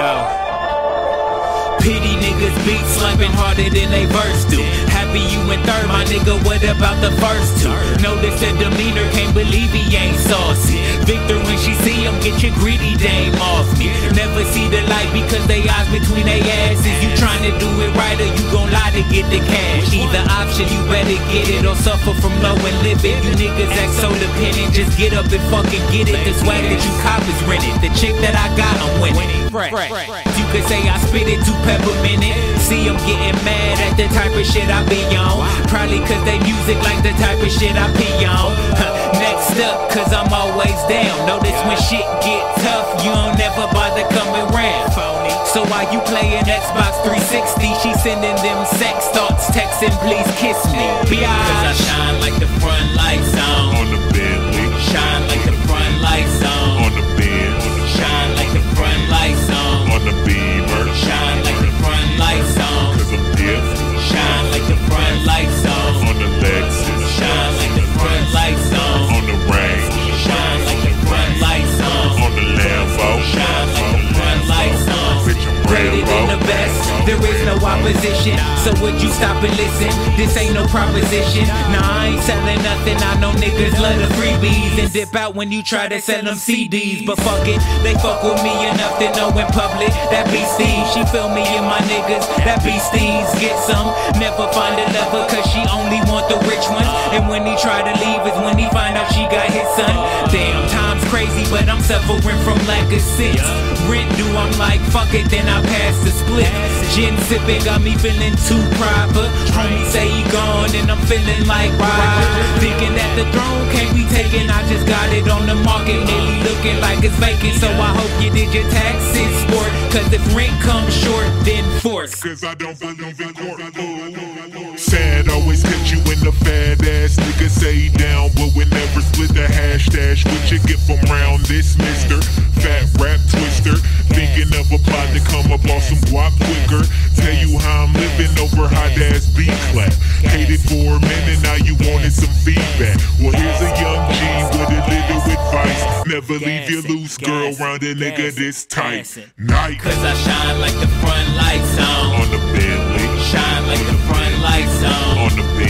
Yo. Pity niggas beat slapping harder than they verse do. Happy you in third, my nigga. What about the first two? Notice the demeanor, can't believe he ain't saucy. Victor, when she see him, get your greedy dame off me. Never see the light because they eyes between they asses. You trying to do it right or you gon' lie to get the cash? Either option, you better get it or suffer from low and live it. You niggas act so dependent, just get up and fucking get it. The swag that you cop is rented. The chick that I got, I'm winning. Fresh. You could say I spit it too pepperminted. See them getting mad at the type of shit I be on. Probably cause they music like the type of shit I pee on. Next up, cause I'm always down. Notice when shit get tough, you don't never bother coming round. So while you playing Xbox 360, she sending them sex thoughts, texting, please kiss me. Cause I shine like the front lights on. So would you stop and listen? This ain't no proposition. Nah, I ain't selling nothing. I know niggas love the freebies and dip out when you try to sell them CDs. But fuck it, they fuck with me enough to know in public that beastie. She feel me and my niggas, that beasties get some. Never find a lover cause she only want the rich ones. And when he try to leave is when he find out she got his son. Damn, time's crazy, but I'm suffering from lack of sense. I'm like, fuck it, then I pass the split. Gin sipping got me feeling too proper. Homie say he gone, and I'm feeling like Roger. Thinking that the throne can't be taken, I just got it on the market, nearly looking like it's vacant. So I hope you did your taxes, sport. Cause if rent comes short, then force. Cause I don't believe in court. Sad always catch you in the fat ass nigga say down, but we never split the hash dash. What you get from round this, mister? I'ma boss guap quicker. Tell you how I'm living over hot ass B clap. Hated for a minute, now you wanted some feedback. Well, here's a young G with a little advice. Never leave your loose girl round a nigga this tight. Night. Cause I shine like the front lights on. On the Bentley. Shine like the front lights on. On the Bentley.